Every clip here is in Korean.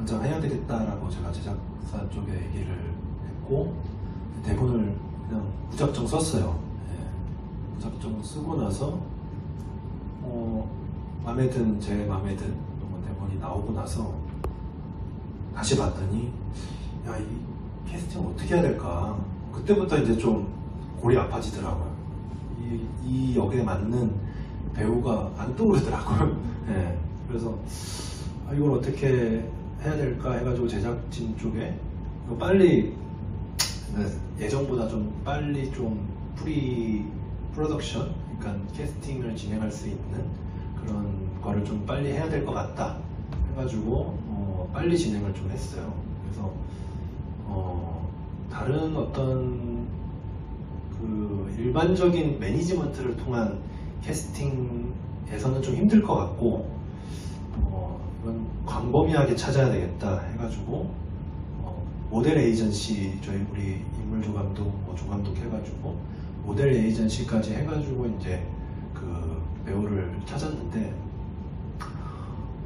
당장 해야 되겠다라고 제가 제작사 쪽에 얘기를 했고 대본을 그냥 무작정 썼어요. 예, 무작정 쓰고 나서 어, 마음에 든 제 마음에 든뭐 대본이 나오고 나서 다시 봤더니 야 이 캐스팅 어떻게 해야 될까 그때부터 이제 좀 골이 아파지더라고요. 이, 이 역에 맞는 배우가 안 떠오르더라고요. 예, 그래서 아, 이걸 어떻게 해야 될까 해가지고 제작진 쪽에 이거 빨리 예전보다 좀 빨리 좀 pre-production, 그러니까 캐스팅을 진행할 수 있는 그런 거를 좀 빨리 해야 될 것 같다 해가지고 어, 빨리 진행을 좀 했어요. 그래서 어, 다른 어떤 그 일반적인 매니지먼트를 통한 캐스팅에서는 좀 힘들 것 같고 어, 이건 광범위하게 찾아야 되겠다 해가지고 어, 모델 에이전시 저희 우리 인물 조감독, 뭐 조감독 해가지고 모델 에이전시까지 해가지고 이제 그 배우를 찾았는데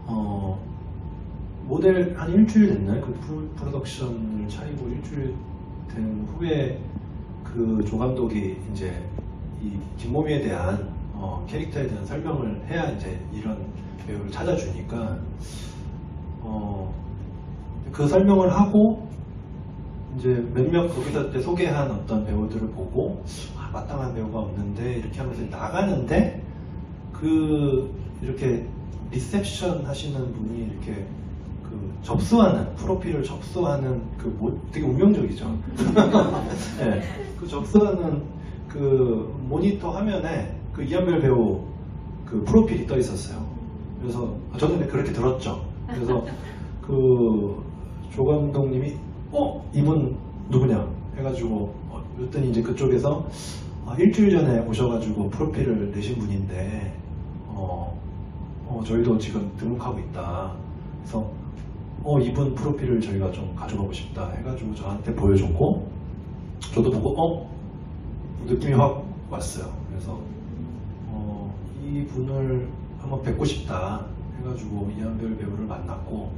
어, 모델 한 일주일 됐나요? 그 프로, 프로덕션을 차리고 일주일 된 후에 그 조감독이 이제 이 김모미에 대한 어, 캐릭터에 대한 설명을 해야 이제 이런 배우를 찾아주니까 어, 그 설명을 하고 이제 몇몇 거기서 때 소개한 어떤 배우들을 보고 아, 마땅한 배우가 없는데 이렇게 하면서 나가는데 그 이렇게 리셉션 하시는 분이 이렇게 그 접수하는 프로필을 접수하는 그 모- 되게 운명적이죠. 네, 그 접수하는 그 모니터 화면에 그 이한별 배우 그 프로필이 떠 있었어요. 그래서 저는 그렇게 들었죠. 그래서 그 조 감독님이 어 이분 누구냐 해가지고 어, 그랬더니 이제 그쪽에서 아, 일주일 전에 오셔가지고 프로필을 내신 분인데 어, 어, 저희도 지금 등록하고 있다. 그래서 어 이분 프로필을 저희가 좀 가져가고 싶다 해가지고 저한테 보여줬고 저도 보고 어 느낌이 확 왔어요. 그래서 어, 이분을 한번 뵙고 싶다 해가지고 이한별 배우를 만났고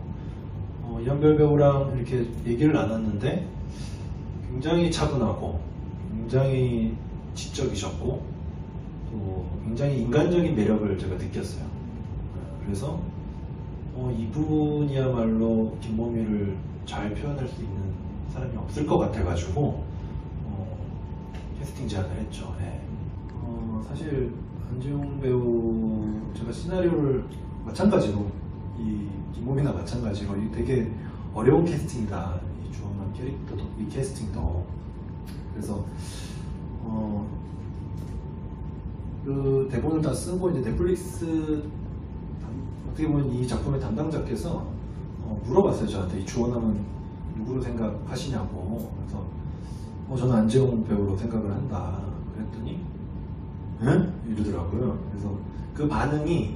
어, 이한별 배우랑 이렇게 얘기를 나눴는데 굉장히 차분하고 굉장히 지적이셨고 또 굉장히 인간적인 매력을 제가 느꼈어요. 그래서 어, 이분이야말로 김범희를 잘 표현할 수 있는 사람이 없을 것 같아가지고 어, 캐스팅 제안을 했죠. 네. 어, 사실 안지용 배우 제가 시나리오를 마찬가지로 이 김범희나 마찬가지로 이 되게 어려운 캐스팅이다. 이 주원만 캐릭터도 이 캐스팅도. 그래서 어, 그 대본을 다 쓰고 이제 넷플릭스 담- 어떻게 보면 이 작품의 담당자께서 어, 물어봤어요 저한테. 이 주원함은 누구로 생각하시냐고. 그래서 어, 저는 안재홍 배우로 생각을 한다. 그랬더니 응? 이러더라고요 그래서 그 반응이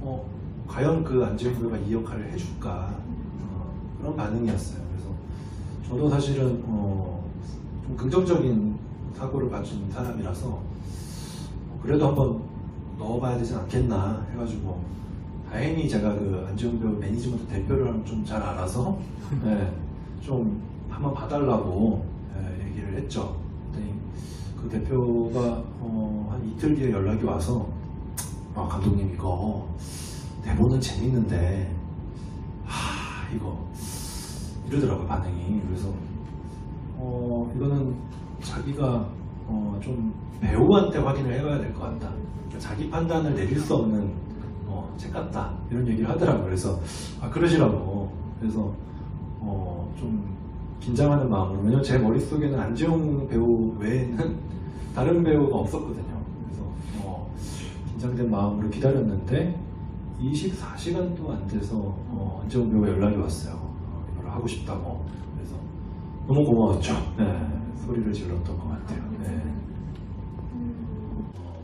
어, 과연 그 안재홍 배우가 이 역할을 해줄까 어, 그런 반응이었어요 그래서 저도 사실은 어, 좀 긍정적인 사고를 가진 사람이라서 어, 그래도 한번 넣어봐야 되지 않겠나 해가지고 다행히 제가 그 안지훈 배우 매니지먼트 대표를 좀 잘 알아서 네, 좀 한번 봐달라고 네, 얘기를 했죠. 그 대표가 어, 한 이틀 뒤에 연락이 와서 아 감독님 이거 대본은 재밌는데 하 이거 이러더라고요 반응이 그래서 어, 이거는 자기가 어, 좀 배우한테 확인을 해봐야 될 것 같다. 그러니까 자기 판단을 내릴 수 없는 어, 책 같다. 이런 얘기를 하더라고요. 그래서 아 그러시라고. 그래서 어, 좀 긴장하는 마음으로 왜냐면 제 머릿속에는 안지용 배우 외에는 다른 배우가 없었거든요. 긴장된 마음으로 기다렸는데 24시간도 안 돼서 어, 안지용 배우가 연락이 왔어요. 어, 이걸 하고 싶다고. 그래서 너무 고마웠죠. 네, 소리를 질렀던 것 같아요. 네. 어,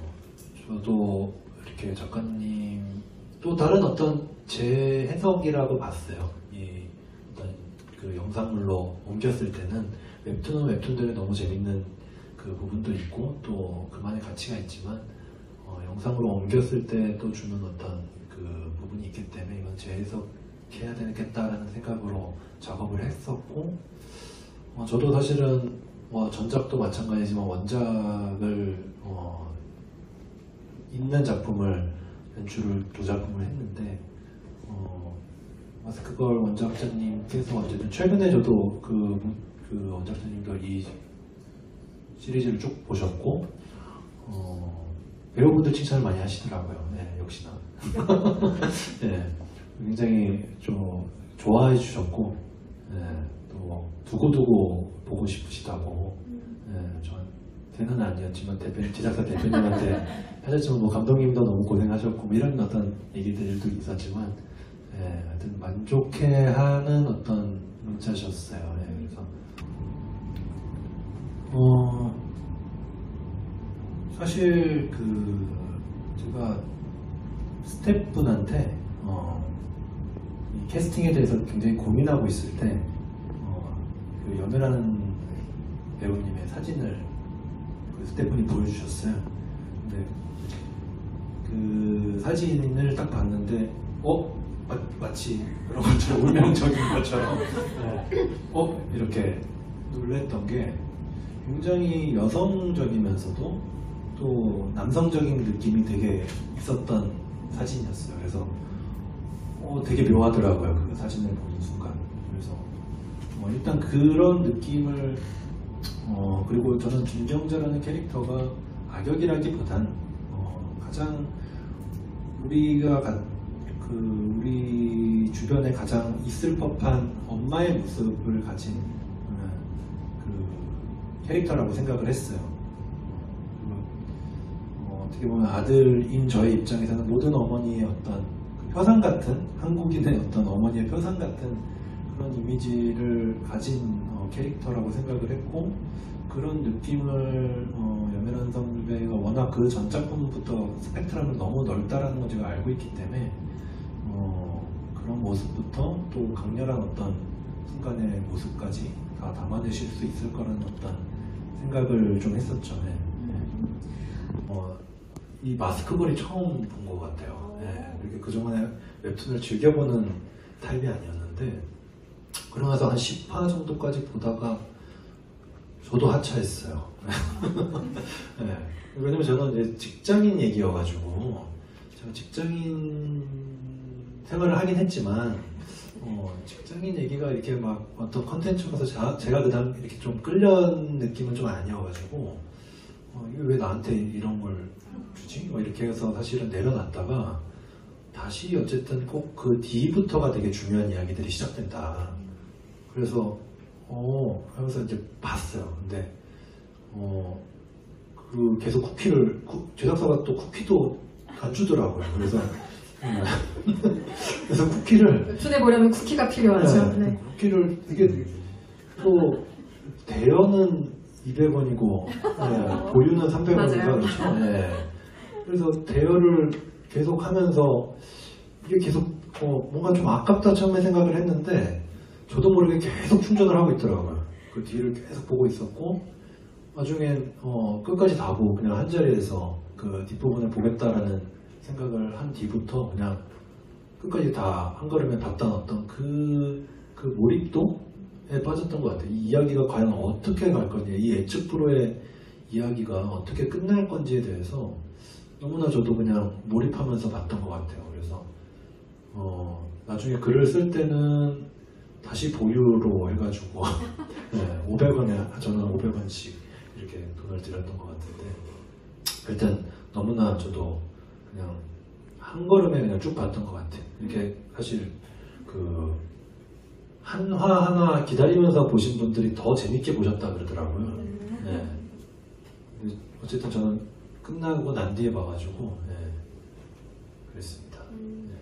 저도 이렇게 작가님 또 다른 어떤 제 해석이라고 봤어요. 이 어떤 그 영상물로 옮겼을 때는 웹툰은 웹툰들이 너무 재밌는 그 부분도 있고 또 그만의 가치가 있지만 어, 영상으로 옮겼을 때 또 주는 어떤 그 부분이 있기 때문에 이건 제 해석 이렇게 해야 되겠다라는 생각으로 작업을 했었고 어, 저도 사실은 뭐 전작도 마찬가지지만 원작을 어, 있는 작품을 연출을 두 작품을 했는데 어, 마스크걸 원작자님께서 어쨌든 최근에 저도 그, 그 원작자님도 이 시리즈를 쭉 보셨고 어, 배우분들 칭찬을 많이 하시더라고요. 네, 역시나. 네, 굉장히 좀 좋아해 주셨고 네, 또 두고두고 보고 싶으시다고 네, 저한테는 아니었지만 대표, 제작사 대표님한테 하셨지만 뭐 감독님도 너무 고생하셨고 뭐 이런 어떤 얘기들도 있었지만 네, 하여튼 만족해하는 어떤 문자셨어요. 네, 그래서 어, 사실 그 제가 스태프분한테 어, 이 캐스팅에 대해서 굉장히 고민하고 있을 때 어, 그 연애라는 배우님의 사진을 그 스태프분이 보여주셨어요. 근데 그 사진을 딱 봤는데 어 마, 마치 그런 것처럼 운명적인 것처럼 네. 어 이렇게 놀랬던 게 굉장히 여성적이면서도 또 남성적인 느낌이 되게 있었던 사진이었어요. 그래서 어, 되게 묘하더라고요. 그 사진을 보는 순간. 그래서 어, 일단 그런 느낌을 어, 그리고 저는 김경자라는 캐릭터가 악역이라기보단 어, 가장 우리가 가- 그 우리 주변에 가장 있을 법한 엄마의 모습을 가진 어, 그 캐릭터라고 생각을 했어요. 어, 어떻게 보면 아들인 저의 입장에서는 모든 어머니의 어떤 그 표상 같은 한국인의 어떤 어머니의 표상 같은 그런 이미지를 가진 어, 캐릭터라고 생각을 했고 그런 느낌을 어, 여면한 선배가 워낙 그 전 작품부터 스펙트럼을 너무 넓다라는 걸 제가 알고 있기 때문에 어, 그런 모습부터 또 강렬한 어떤 순간의 모습까지 다 담아내실 수 있을 거라는 어떤 생각을 좀 했었죠. 네. 어, 이 마스크걸이 처음 본 것 같아요. 네, 이렇게 그동안에 웹툰을 즐겨보는 타입이 아니었는데 그러고 나서 한 10화 정도까지 보다가 저도 하차했어요. 네, 왜냐면 저는 이제 직장인 얘기여가지고 제가 직장인 생활을 하긴 했지만 어, 직장인 얘기가 이렇게 막 어떤 컨텐츠로서 자- 제가 그다음 이렇게 좀 끌려는 느낌은 좀 아니어가지고 어, 이게 왜 나한테 이런 걸 주지? 뭐 이렇게 해서 사실은 내려놨다가 다시 어쨌든 꼭 그 뒤부터가 되게 중요한 이야기들이 시작된다. 그래서 어 하면서 이제 봤어요. 근데 어 그 계속 쿠키를 쿠- 제작사가 또 쿠키도 안 주더라고요. 그래서 음. 그래서 쿠키를 웹툰에 보려면 쿠키가 필요하죠. 네, 네. 쿠키를 이게 또 대여는 200원이고 보유는 300원인가 맞아요. 그렇죠. 네. 그래서 대여를 계속 하면서 이게 계속 어, 뭔가 좀 아깝다 처음에 생각을 했는데 저도 모르게 계속 충전을 하고 있더라고요. 그 뒤를 계속 보고 있었고 나중엔 어, 끝까지 다 보고 그냥 한 자리에서 그 뒷부분을 보겠다라는 생각을 한 뒤부터 그냥 끝까지 다 한 걸음에 봤던 어떤 그, 그 몰입도에 빠졌던 것 같아요. 이 이야기가 과연 어떻게 갈 건지, 이 예측 프로의 이야기가 어떻게 끝날 건지에 대해서 너무나 저도 그냥 몰입하면서 봤던 것 같아요. 그래서, 어, 나중에 글을 쓸 때는 다시 보유로 해가지고, 네, 500원에, 저는 500원씩 이렇게 돈을 들였던 것 같은데, 일단 너무나 저도 그냥 한 걸음에 그냥 쭉 봤던 것 같아요. 이렇게 사실 그 한화 하나 기다리면서 보신 분들이 더 재밌게 보셨다 그러더라고요. 음. 네. 어쨌든 저는 끝나고 난 뒤에 봐가지고 네. 그랬습니다. 음. 네.